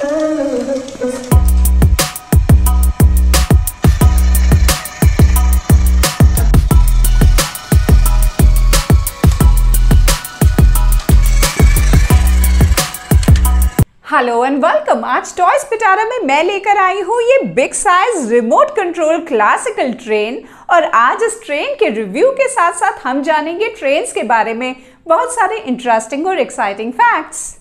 Hello and welcome आज toys पिटारा में मैं लेकर आई हूँ ये big size remote control classical train और आज इस ट्रेन के रिव्यू के साथ साथ हम जानेंगे ट्रेन के बारे में बहुत सारे इंटरेस्टिंग और एक्साइटिंग फैक्ट्स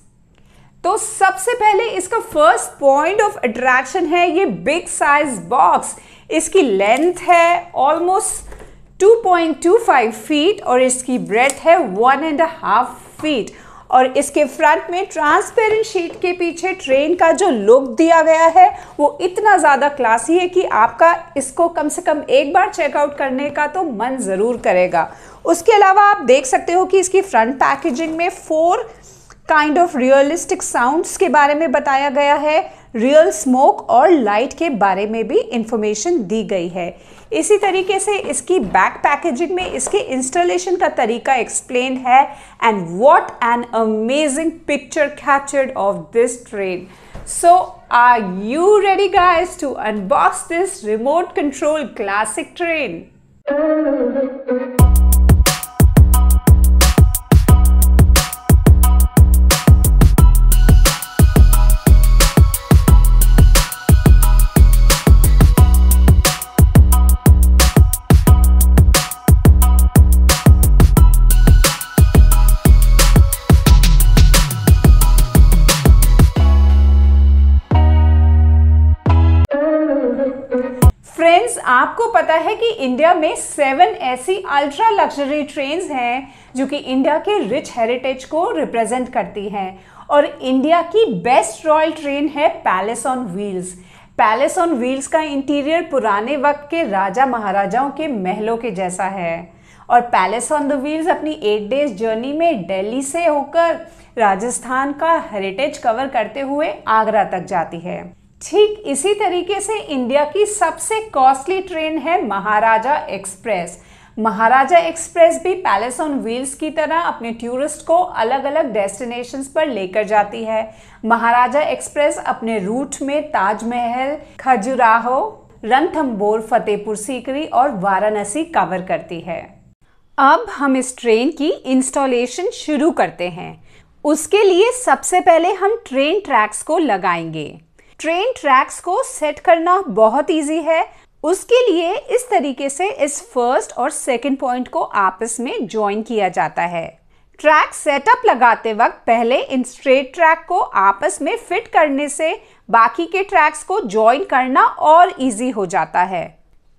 तो सबसे पहले इसका फ़र्स्ट पॉइंट ऑफ़ अट्रैक्शन है, ये बिग साइज़ बॉक्स इसकी लेंथ है ऑलमोस्ट 2.25 फीट और इसकी ब्रेथ है वन एंड हाफ़ फीट और इसके फ्रंट में ट्रांसपेरेंट शीट के पीछे ट्रेन का जो लुक दिया गया है, वो इतना ज़्यादा क्लासी है कि आपका इसको कम से कम एक बार चेकआउट करने का तो मन ज़रूर करेगा। उसके अलावा आप देख सकते हो कि इसकी फ्रंट पैकेजिंग में four kind of realistic sounds के बारे में बताया गया है। रियल स्मोक और लाइट के बारे में भी इंफॉर्मेशन दी गई है। इसी तरीके से इसकी बैक पैकेजिंग में इसके इंस्टॉलेशन का तरीका एक्सप्लेन है। And what an amazing picture captured of this train so are you ready guys to unbox this remote control classic train friends आपको पता है कि इंडिया में सेवन ऐसी अल्ट्रा लग्जरी ट्रेन्स हैं जो कि इंडिया के रिच हेरिटेज को रिप्रेजेंट करती हैं। और इंडिया की बेस्ट रॉयल ट्रेन है palace on wheels palace on wheels का इंटीरियर पुराने वक्त के राजा महाराजाओं के महलों के जैसा है। और पैलेस ऑन द व्हील्स अपनी एट डेज़ जर्नी में दिल्ली से होकर राजस्थान का हेरिटेज कवर करते हुए आगरा तक जाती है। ठीक इसी तरीके से इंडिया की सबसे कॉस्टली ट्रेन है महाराजा एक्सप्रेस महाराजा एक्सप्रेस भी पैलेस ऑन व्हील्स की तरह अपने टूरिस्ट को अलग अलग डेस्टिनेशंस पर लेकर जाती है. महाराजा एक्सप्रेस अपने रूट में ताजमहल, खजुराहो रणथम्बोर फतेहपुर सीकरी और वाराणसी कवर करती है. अब हम इस ट्रेन की इंस्टॉलेशन शुरू करते हैं. उसके लिए सबसे पहले हम ट्रेन ट्रैक्स को लगाएँगे. ट्रेन ट्रैक्स को सेट करना बहुत इजी है। उसके लिए इस तरीके से इस फ़र्स्ट और सेकंड पॉइंट को आपस में ज्वाइन किया जाता है। ट्रैक सेटअप लगाते वक्त पहले इन स्ट्रेट ट्रैक को आपस में फिट करने से बाकी के ट्रैक्स को ज्वाइन करना और इजी हो जाता है।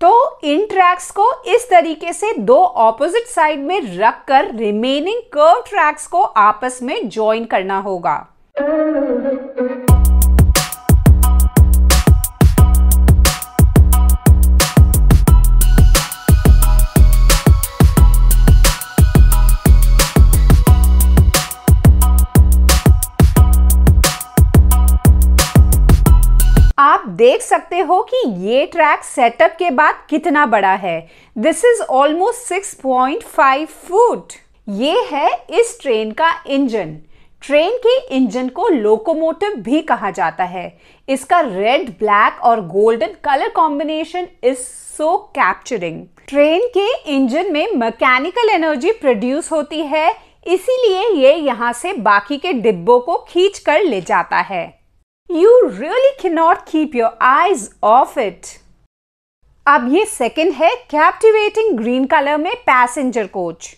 तो इन ट्रैक्स को इस तरीके से दो ऑपोजिट साइड में रखकर रिमेनिंग कर्व ट्रैक्स को आपस में ज्वाइन करना होगा। देख सकते हो कि ये ट्रैक सेटअप के बाद कितना बड़ा है। दिस इज़ ऑलमोस्ट 6.5 फुट ये है इस ट्रेन का इंजन ट्रेन के इंजन को लोकोमोटिव भी कहा जाता है। इसका रेड ब्लैक और golden colour combination is so capturing train के इंजन में मैकेनिकल एनर्जी प्रोड्यूस होती है। इसीलिए ये यहाँ से बाकी के डिब्बों को खींच कर ले जाता है। You really cannot keep your eyes off it. अब ये सेकंड है कैप्टिवेटिंग ग्रीन कलर में पैसेंजर कोच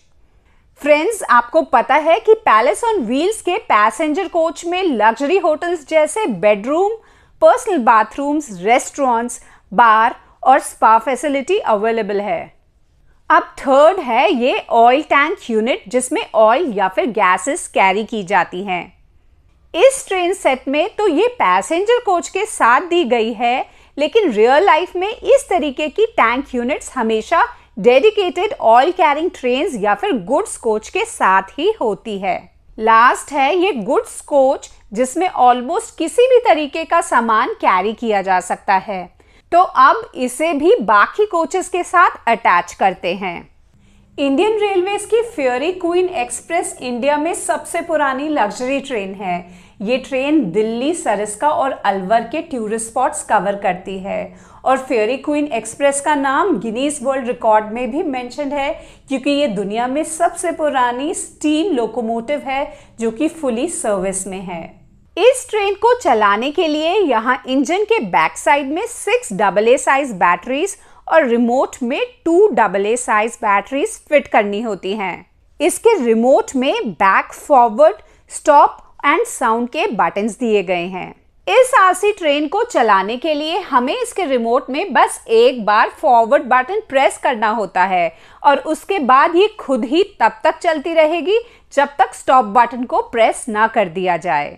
फ्रेंड्स आपको पता है कि पैलेस ऑन व्हील्स के पैसेंजर कोच में लग्जरी होटल्स जैसे bedroom personal bathrooms restaurants bar और स्पा फैसिलिटी अवेलेबल है. अब थर्ड है ये ऑयल टैंक यूनिट जिसमें ऑयल या फिर गैसेस कैरी की जाती हैं. इस ट्रेन सेट में तो ये पैसेंजर कोच के साथ दी गई है, लेकिन रियल लाइफ में इस तरीके की टैंक यूनिट्स हमेशा डेडिकेटेड ऑयल कैरिंग ट्रेन या फिर गुड्स कोच के साथ ही होती है। लास्ट है ये गुड्स कोच जिसमें ऑलमोस्ट किसी भी तरीके का सामान कैरी किया जा सकता है। तो अब इसे भी बाकी कोचेस के साथ अटैच करते हैं। इंडियन रेलवेज की फ्योरी क्वीन एक्सप्रेस इंडिया में सबसे पुरानी लग्जरी ट्रेन है। ये ट्रेन दिल्ली, सरिस्का और अलवर के टूरिस्ट स्पॉट्स कवर करती है। और फेरी क्वीन एक्सप्रेस का नाम गिनीज वर्ल्ड रिकॉर्ड में भी मेंशन है, क्योंकि ये दुनिया में सबसे पुरानी स्टीम लोकोमोटिव है, जो कि फुली सर्विस में है। इस ट्रेन को चलाने के लिए यहाँ इंजन के बैक साइड में six double A size batteries और रिमोट में two double A size batteries fit करनी होती हैं। इसके रिमोट में back forward stop and sound के बटन्स दिए गए हैं। इस आरसी ट्रेन को चलाने के लिए हमें इसके रिमोट में बस एक बार फॉरवर्ड बटन प्रेस करना होता है और उसके बाद ये खुद ही तब तक चलती रहेगी जब तक स्टॉप बटन को प्रेस ना कर दिया जाए।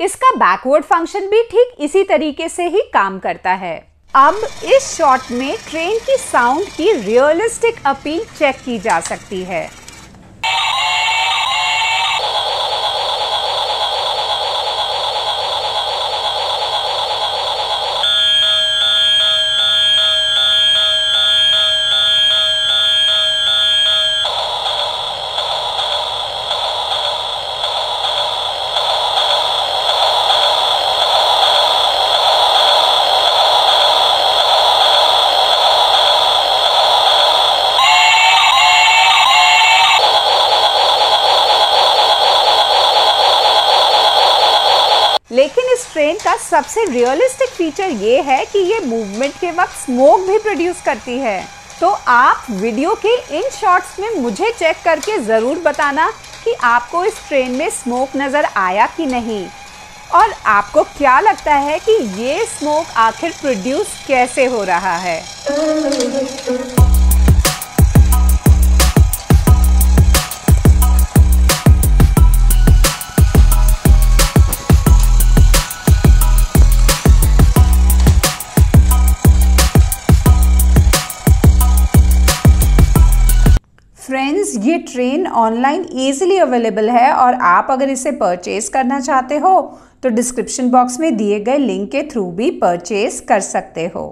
इसका बैकवर्ड फ़ंक्शन भी ठीक इसी तरीके से ही काम करता है। अब इस शॉट में ट्रेन की साउंड की रियलिस्टिक अपील चेक की जा सकती है। ट्रेन का सबसे रियलिस्टिक फीचर ये है कि ये मूवमेंट के वक्त स्मोक भी प्रोड्यूस करती है। तो आप वीडियो के इन शॉट्स में मुझे चेक करके ज़रूर बताना कि आपको इस ट्रेन में स्मोक नज़र आया कि नहीं। और आपको क्या लगता है कि ये स्मोक आखिर प्रोड्यूस कैसे हो रहा है? फ्रेंड्स ये ट्रेन ऑनलाइन ईजिली अवेलेबल है और आप अगर इसे परचेज करना चाहते हो तो डिस्क्रिप्शन बॉक्स में दिए गए लिंक के थ्रू भी परचेज कर सकते हो।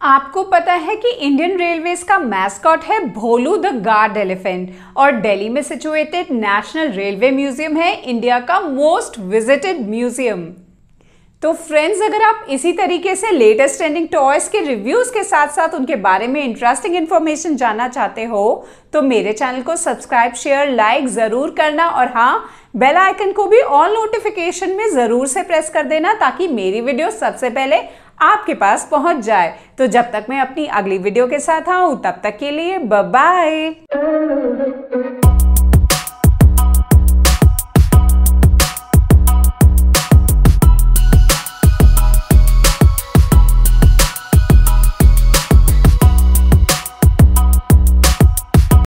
आपको पता है कि इंडियन रेलवेज का मैस्कॉट है भोलू द गार्ड एलिफेंट और दिल्ली में सिचुएटेड नेशनल रेलवे म्यूज़ियम है इंडिया का मोस्ट विजिटेड म्यूज़ियम तो फ्रेंड्स अगर आप इसी तरीके से लेटेस्ट ट्रेंडिंग टॉयज के रिव्यूज़ के साथ साथ उनके बारे में इंटरेस्टिंग इन्फॉर्मेशन जानना चाहते हो तो मेरे चैनल को सब्सक्राइब शेयर लाइक ज़रूर करना और हाँ बेल आइकन को भी ऑल नोटिफिकेशन में ज़रूर से प्रेस कर देना ताकि मेरी वीडियो सबसे पहले आपके पास पहुँच जाए। तो जब तक मैं अपनी अगली वीडियो के साथ आऊँ, तब तक के लिए बाय